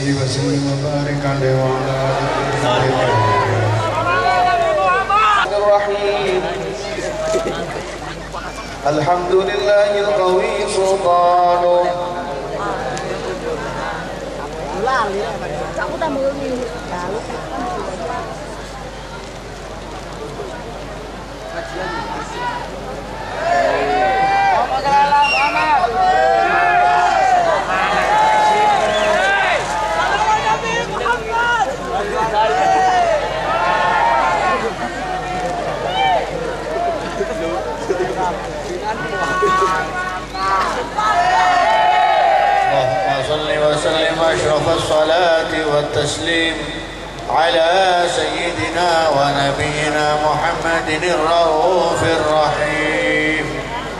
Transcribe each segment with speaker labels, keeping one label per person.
Speaker 1: sisi wasimu mubarak kande wa ala
Speaker 2: Alhamdulillahil qawi sultanu Lali ya, cabut على سيدنا ونبينا محمد الرؤوف الرحيم.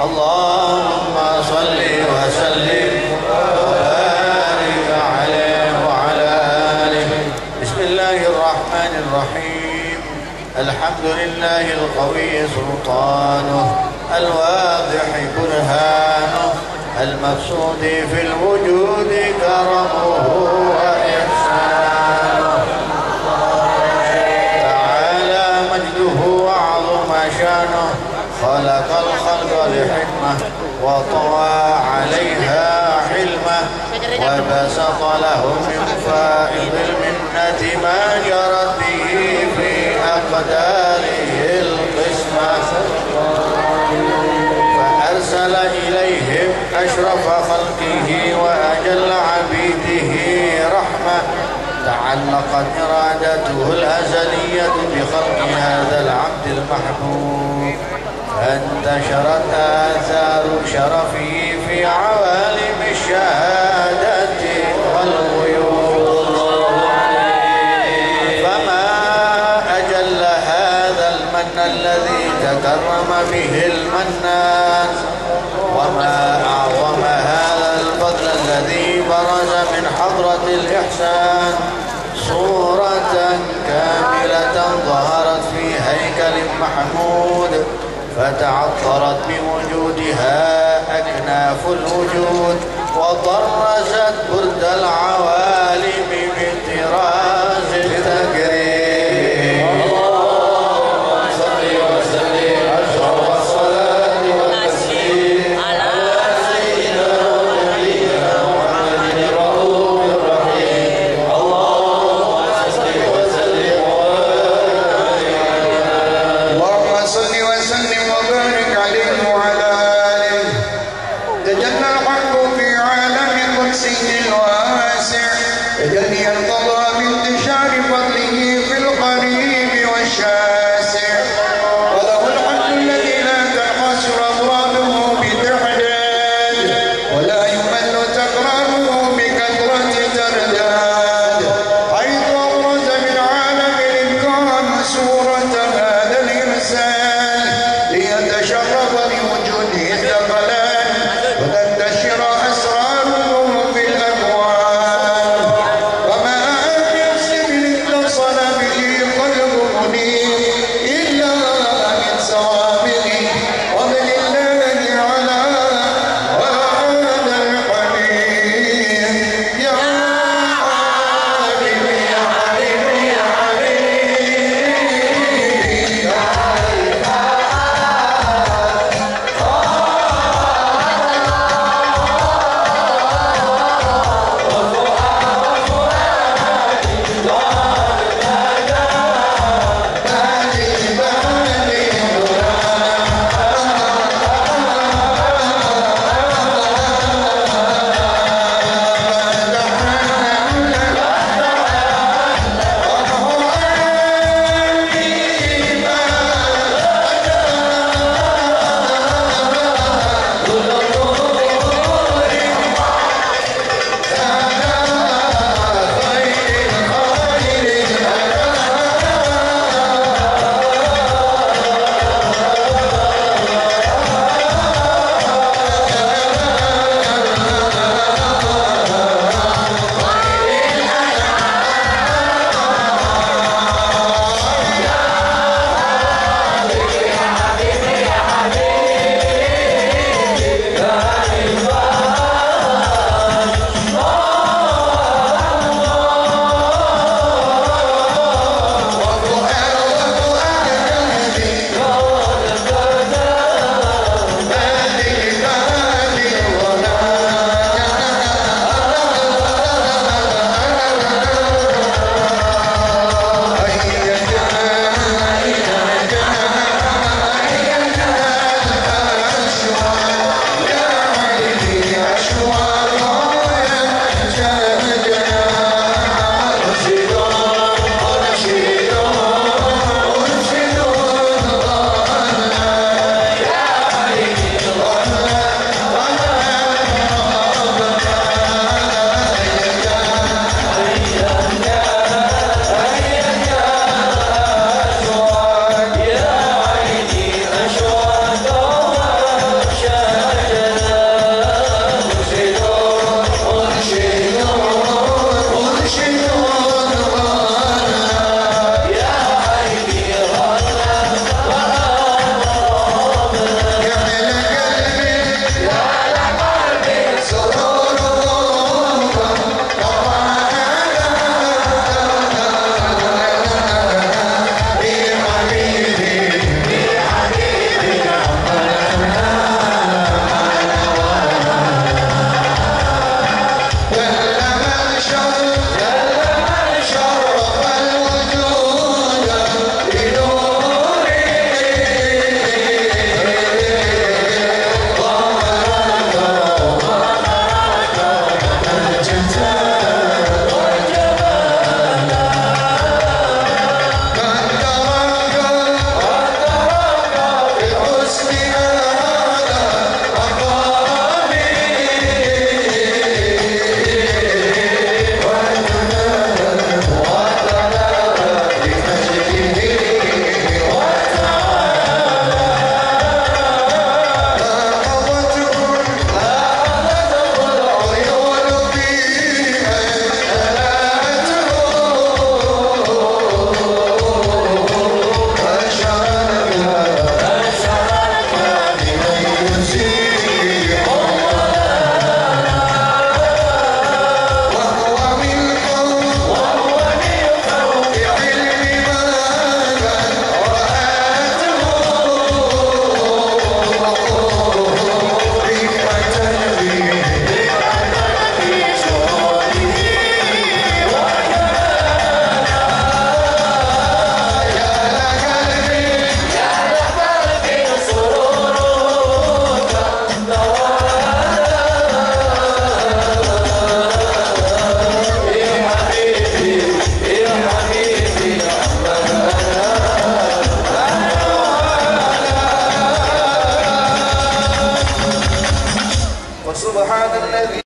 Speaker 2: اللهم صل وسلم وبارك عليه وعلى آله. بسم الله الرحمن الرحيم. الحمد لله القوي سلطانه الواضح برهانه المقصود في الوجود كرمه. لحكمة وطوى عليها حلمه وبسط لهم من فائض المنة ما جرت به في أقداره القسمة. فأرسل إليهم أشرف خلقه وأجل عبيده رحمة. تعلقت إرادته الأزلية بخلق هذا العبد المحبوب. فانتشرت آثار شرفه في عوالم الشهادة والغيوب. فما أجل هذا المن الذي تكرم به المنان؟ وما أعظم هذا الفضل الذي برز من حضرة الإحسان؟ صورة كاملة ظهرت في هيكل محمود. فتعطرت بوجودها أكناف الوجود وطرزت برد العوالم